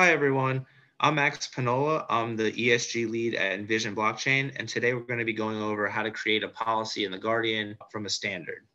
Hi, everyone. I'm Max Panola. I'm the ESG lead at Envision Blockchain, and today we're going to be going over how to create a policy in the Guardian from a standard.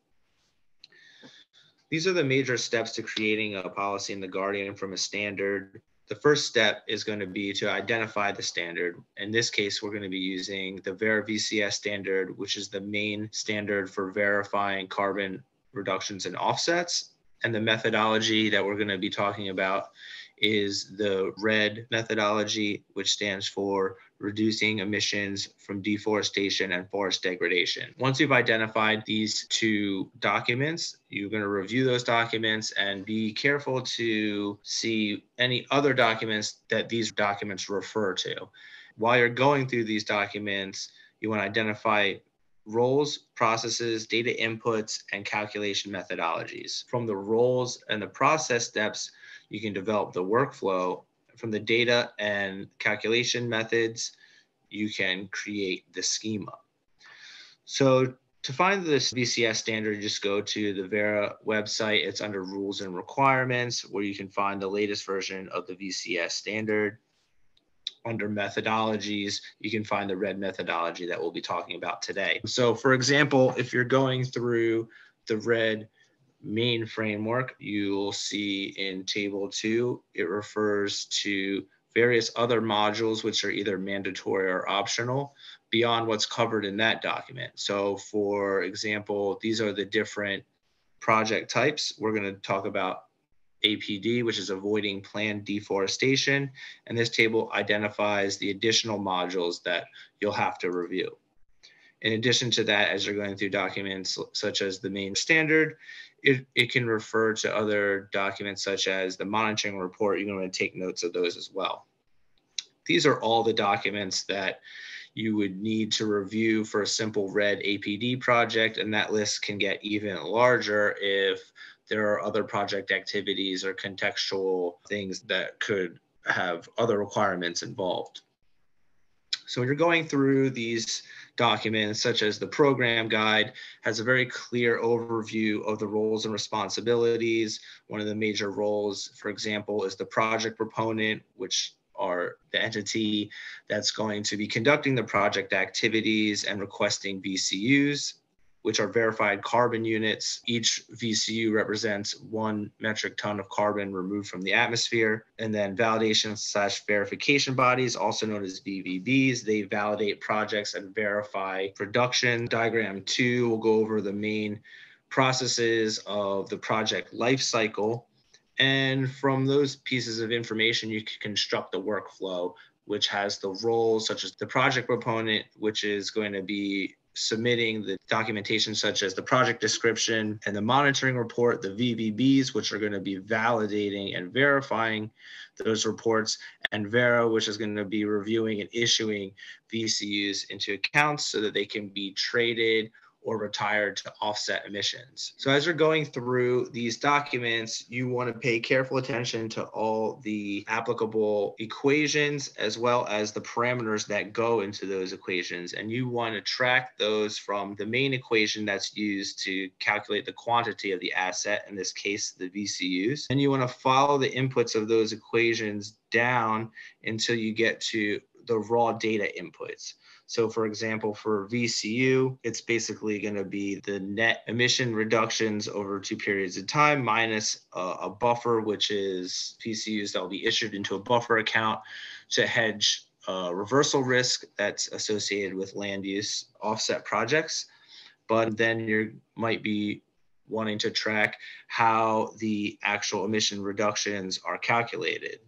These are the major steps to creating a policy in the Guardian from a standard. The first step is going to be to identify the standard. In this case, we're going to be using the Verra VCS standard, which is the main standard for verifying carbon reductions and offsets. And the methodology that we're going to be talking about is the REDD methodology, which stands for reducing emissions from deforestation and forest degradation. Once you've identified these two documents, you're going to review those documents and be careful to see any other documents that these documents refer to. While you're going through these documents, you want to identify roles, processes, data inputs, and calculation methodologies. From the roles and the process steps, you can develop the workflow from the data and calculation methods. You can create the schema. So to find this VCS standard, just go to the Verra website. It's under rules and requirements where you can find the latest version of the VCS standard. Under methodologies, you can find the REDD methodology that we'll be talking about today. So for example, if you're going through the REDD main framework, you'll see in table two, it refers to various other modules which are either mandatory or optional beyond what's covered in that document. So for example, these are the different project types. We're going to talk about APD, which is avoiding planned deforestation. And this table identifies the additional modules that you'll have to review. In addition to that, as you're going through documents such as the main standard, it, it can refer to other documents such as the monitoring report. You're going to take notes of those as well. These are all the documents that you would need to review for a simple REDD APD project, and that list can get even larger if there are other project activities or contextual things that could have other requirements involved. So when you're going through these documents, such as the program guide, has a very clear overview of the roles and responsibilities. One of the major roles, for example, is the project proponent, which are the entity that's going to be conducting the project activities and requesting VCUs which are verified carbon units. Each VCU represents one metric ton of carbon removed from the atmosphere. And then validation slash verification bodies, also known as VVBs, they validate projects and verify production. Diagram two will go over the main processes of the project life cycle. And from those pieces of information, you can construct the workflow, which has the roles such as the project proponent, which is going to be submitting the documentation such as the project description and the monitoring report, the VVBs, which are going to be validating and verifying those reports, and Verra, which is going to be reviewing and issuing VCUs into accounts so that they can be traded or retired to offset emissions. So as you're going through these documents, you want to pay careful attention to all the applicable equations as well as the parameters that go into those equations. And you want to track those from the main equation that's used to calculate the quantity of the asset, in this case, the VCUs. And you want to follow the inputs of those equations down until you get to the raw data inputs. So, for example, for VCU, it's basically going to be the net emission reductions over two periods of time minus a, a buffer, which is VCUs that will be issued into a buffer account to hedge uh, reversal risk that's associated with land use offset projects. But then you might be wanting to track how the actual emission reductions are calculated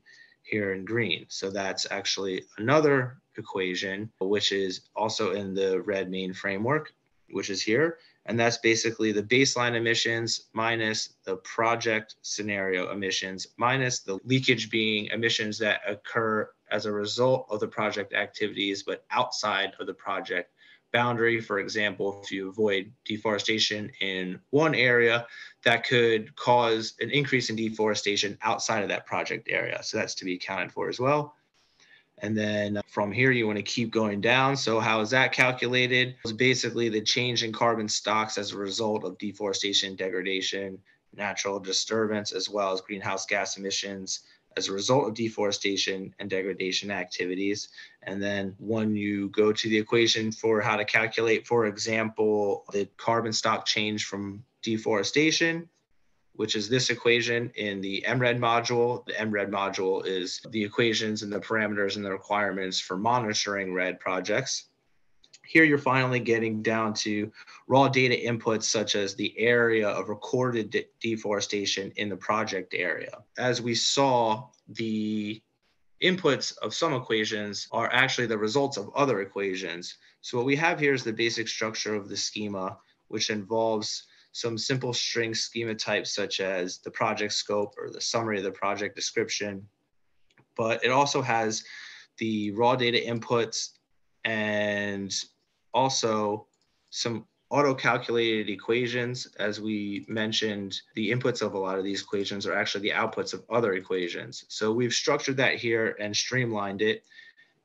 here in green. So that's actually another equation, which is also in the REDD main framework, which is here. And that's basically the baseline emissions minus the project scenario emissions minus the leakage being emissions that occur as a result of the project activities, but outside of the project boundary. For example, if you avoid deforestation in one area, that could cause an increase in deforestation outside of that project area. So that's to be accounted for as well. And then uh, from here, you want to keep going down. So how is that calculated? It's basically the change in carbon stocks as a result of deforestation, degradation, natural disturbance, as well as greenhouse gas emissions, as a result of deforestation and degradation activities. And then when you go to the equation for how to calculate, for example, the carbon stock change from deforestation, which is this equation in the M-REDD module. The M-REDD module is the equations and the parameters and the requirements for monitoring REDD projects. Here you're finally getting down to raw data inputs such as the area of recorded de deforestation in the project area. As we saw, the inputs of some equations are actually the results of other equations. So what we have here is the basic structure of the schema, which involves some simple string schema types such as the project scope or the summary of the project description. But it also has the raw data inputs and also some auto-calculated equations. As we mentioned, the inputs of a lot of these equations are actually the outputs of other equations. So we've structured that here and streamlined it.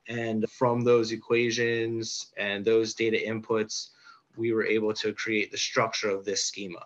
And from those equations and those data inputs, we were able to create the structure of this schema.